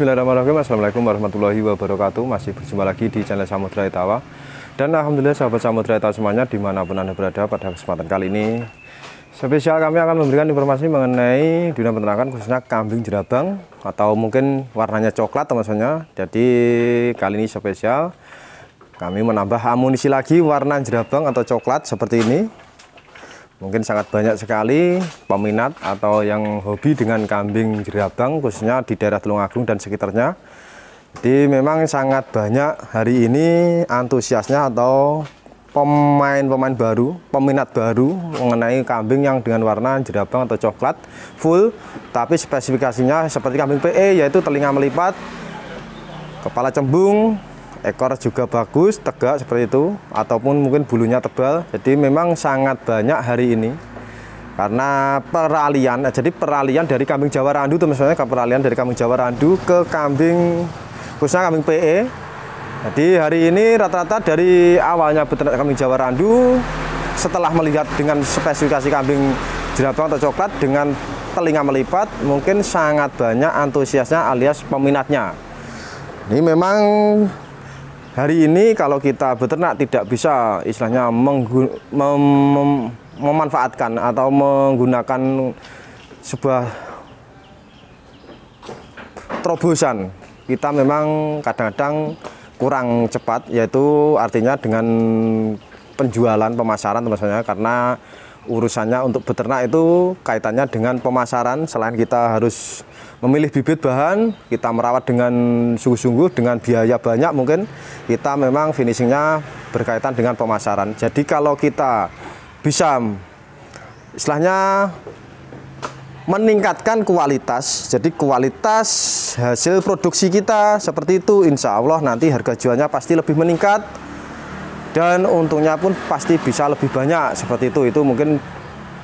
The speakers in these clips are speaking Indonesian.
Bismillahirrahmanirrahim. Assalamualaikum warahmatullahi wabarakatuh. Masih berjumpa lagi di channel Samudra Itawa Dan Alhamdulillah sahabat Samudra Itawa semuanya Di mana pun anda berada pada kesempatan kali ini Spesial kami akan memberikan informasi mengenai dunia peternakan khususnya kambing jerabang Atau mungkin warnanya coklat teman-teman Jadi kali ini spesial Kami menambah amunisi lagi warna jerabang atau coklat seperti ini mungkin sangat banyak sekali peminat atau yang hobi dengan kambing jerabang khususnya di daerah Tulungagung dan sekitarnya. Jadi memang sangat banyak hari ini antusiasnya atau pemain-pemain baru, peminat baru mengenai kambing yang dengan warna jerabang atau coklat full. Tapi spesifikasinya seperti kambing PE yaitu telinga melipat kepala cembung ekor juga bagus tegak seperti itu ataupun mungkin bulunya tebal. Jadi memang sangat banyak hari ini. Karena peralian jadi peralian dari kambing Jawa Randu misalnya ke peralian dari kambing Jawa Randu ke kambing khususnya kambing PE jadi hari ini rata-rata dari awalnya beternak kambing Jawa Randu setelah melihat dengan spesifikasi kambing jerabang atau coklat dengan telinga melipat mungkin sangat banyak antusiasnya alias peminatnya. Ini memang hari ini kalau kita beternak tidak bisa istilahnya mem mem memanfaatkan atau menggunakan sebuah terobosan. Kita memang kadang-kadang kurang cepat yaitu artinya dengan penjualan pemasaran teman-teman karena urusannya untuk beternak itu kaitannya dengan pemasaran. Selain kita harus memilih bibit bahan kita merawat dengan sungguh-sungguh dengan biaya banyak mungkin kita memang finishingnya berkaitan dengan pemasaran. Jadi kalau kita bisa istilahnya meningkatkan kualitas jadi kualitas hasil produksi kita seperti itu insya Allah nanti harga jualnya pasti lebih meningkat dan untungnya pun pasti bisa lebih banyak seperti itu. Itu mungkin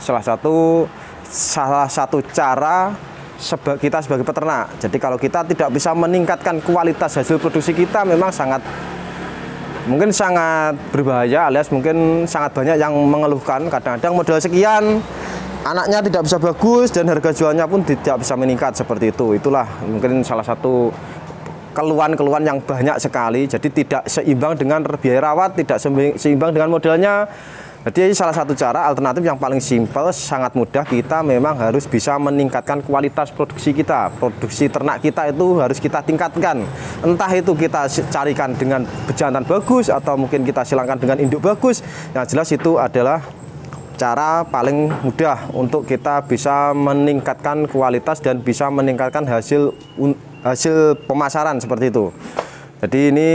salah satu salah satu cara seba, kita sebagai peternak. Jadi kalau kita tidak bisa meningkatkan kualitas hasil produksi kita memang sangat mungkin sangat berbahaya alias mungkin sangat banyak yang mengeluhkan. Kadang-kadang modal sekian anaknya tidak bisa bagus dan harga jualnya pun tidak bisa meningkat seperti itu. Itulah mungkin salah satu keluhan-keluhan yang banyak sekali jadi tidak seimbang dengan biaya rawat tidak seimbang dengan modalnya jadi salah satu cara alternatif yang paling simpel, sangat mudah kita memang harus bisa meningkatkan kualitas produksi kita. Produksi ternak kita itu harus kita tingkatkan. Entah itu kita carikan dengan bejantan bagus atau mungkin kita silangkan dengan induk bagus. Yang jelas itu adalah cara paling mudah untuk kita bisa meningkatkan kualitas dan bisa meningkatkan hasil hasil pemasaran seperti itu. Jadi ini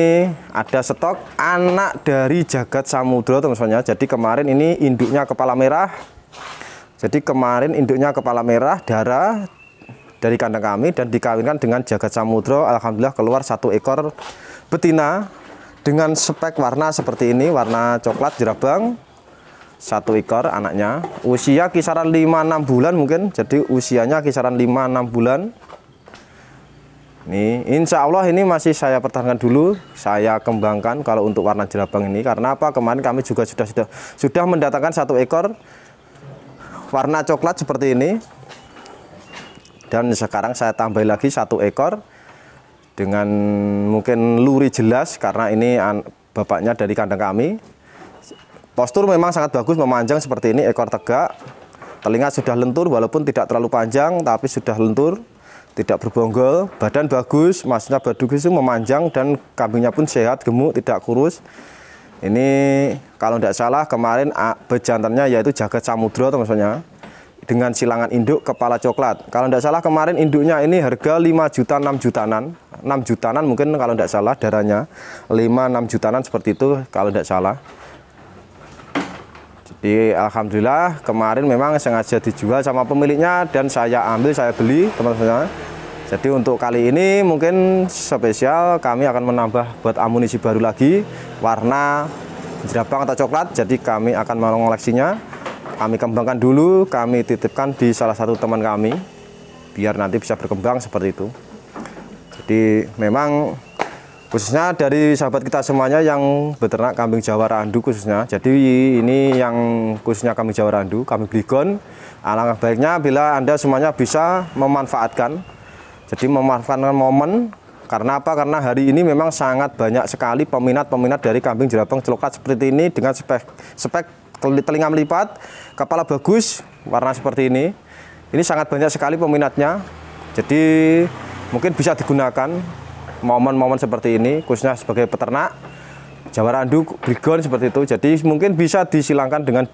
ada stok anak dari jagat samudra teman-teman Jadi kemarin ini induknya kepala merah. Jadi kemarin induknya kepala merah darah dari kandang kami dan dikawinkan dengan jagat samudra. Alhamdulillah keluar satu ekor betina dengan spek warna seperti ini, warna coklat jerabang. Satu ekor anaknya. Usia kisaran 5-6 bulan mungkin. Jadi usianya kisaran 5-6 bulan. Ini insya Allah ini masih saya pertahankan dulu, saya kembangkan kalau untuk warna jerabang ini karena apa? Kemarin kami juga sudah sudah sudah mendatangkan satu ekor warna coklat seperti ini dan sekarang saya tambah lagi satu ekor dengan mungkin luri jelas karena ini bapaknya dari kandang kami. Postur memang sangat bagus memanjang seperti ini ekor tegak, telinga sudah lentur walaupun tidak terlalu panjang tapi sudah lentur tidak berbonggol, badan bagus, masnya bagus itu memanjang dan kambingnya pun sehat, gemuk, tidak kurus. Ini kalau tidak salah kemarin bejantannya yaitu jagat samudra teman-teman dengan silangan induk kepala coklat. Kalau tidak salah kemarin induknya ini harga 5 juta 6 jutaan 6 jutaan mungkin kalau tidak salah darahnya 5 6 jutaan seperti itu kalau tidak salah. Jadi alhamdulillah kemarin memang sengaja dijual sama pemiliknya dan saya ambil saya beli teman-teman. Jadi untuk kali ini mungkin spesial kami akan menambah buat amunisi baru lagi warna jerabang atau coklat. Jadi kami akan mengoleksinya. Kami kembangkan dulu, kami titipkan di salah satu teman kami biar nanti bisa berkembang seperti itu. Jadi memang khususnya dari sahabat kita semuanya yang beternak kambing Jawa Randu khususnya jadi ini yang khususnya kambing Jawa Randu kami Bligon alangkah baiknya bila anda semuanya bisa memanfaatkan jadi memanfaatkan momen karena apa? Karena hari ini memang sangat banyak sekali peminat-peminat dari kambing jerapang coklat seperti ini dengan spek spek telinga melipat, kepala bagus, warna seperti ini. Ini sangat banyak sekali peminatnya. Jadi mungkin bisa digunakan momen-momen seperti ini khususnya sebagai peternak Jawa Randu, Brigon seperti itu. Jadi mungkin bisa disilangkan dengan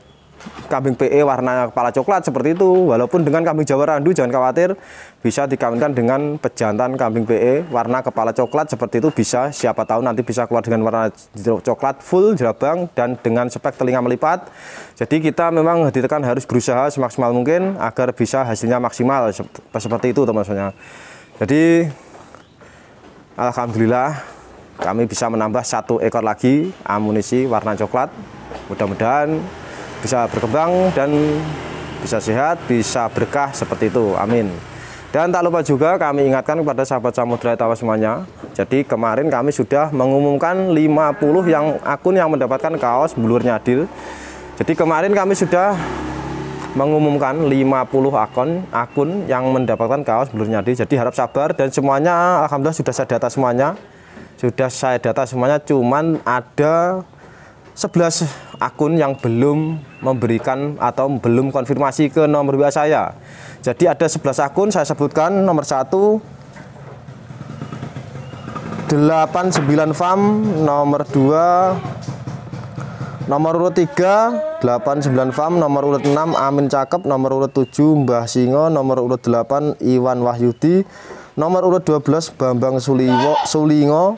kambing PE warna kepala coklat seperti itu. Walaupun dengan kambing Jawa Randu jangan khawatir bisa dikawinkan dengan pejantan kambing PE warna kepala coklat seperti itu bisa. Siapa tahu nanti bisa keluar dengan warna coklat full jerabang dan dengan spek telinga melipat. Jadi kita memang ditekan harus berusaha semaksimal mungkin agar bisa hasilnya maksimal seperti itu teman-teman. Jadi Alhamdulillah kami bisa menambah satu ekor lagi amunisi warna coklat. Mudah-mudahan bisa berkembang dan bisa sehat, bisa berkah seperti itu. Amin. Dan tak lupa juga kami ingatkan kepada sahabat Samudra Tawa semuanya. Jadi kemarin kami sudah mengumumkan 50 yang akun yang mendapatkan kaos bulurnya adil. Jadi kemarin kami sudah mengumumkan 50 akun akun yang mendapatkan kaos blur nyadi. Jadi harap sabar dan semuanya alhamdulillah sudah saya data semuanya. Sudah saya data semuanya cuman ada 11 akun yang belum memberikan atau belum konfirmasi ke nomor WA saya. Jadi ada 11 akun saya sebutkan nomor 1 89 FAM, nomor 2 Nomor urut 3 89 FAM, nomor urut 6 Amin Cakep, nomor urut 7 Mbah Singo, nomor urut 8 Iwan Wahyudi, nomor urut 12 Bambang Suliwo, Sulingo,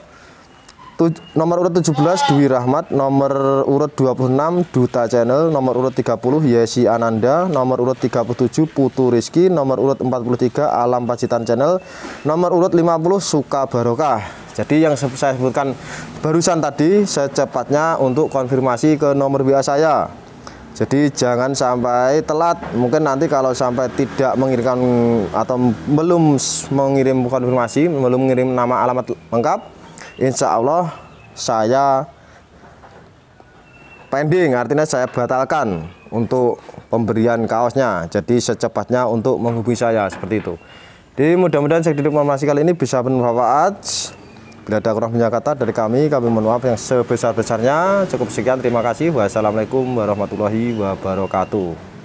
nomor urut 17 Dwi Rahmat, nomor urut 26 Duta Channel, nomor urut 30 Yesi Ananda, nomor urut 37 Putu Rizky, nomor urut 43 Alam Pacitan Channel, nomor urut 50 Suka Barokah. Jadi yang saya sebutkan barusan tadi secepatnya untuk konfirmasi ke nomor WA saya. Jadi jangan sampai telat. Mungkin nanti kalau sampai tidak mengirimkan atau belum mengirim konfirmasi, belum mengirim nama alamat lengkap, insya Allah saya pending. Artinya saya batalkan untuk pemberian kaosnya. Jadi secepatnya untuk menghubungi saya seperti itu. Jadi mudah-mudahan saya informasi kali ini bisa bermanfaat. Bila ada kurang punya kata dari kami, kami mohon maaf yang sebesar-besarnya. Cukup sekian, terima kasih. Wassalamualaikum warahmatullahi wabarakatuh.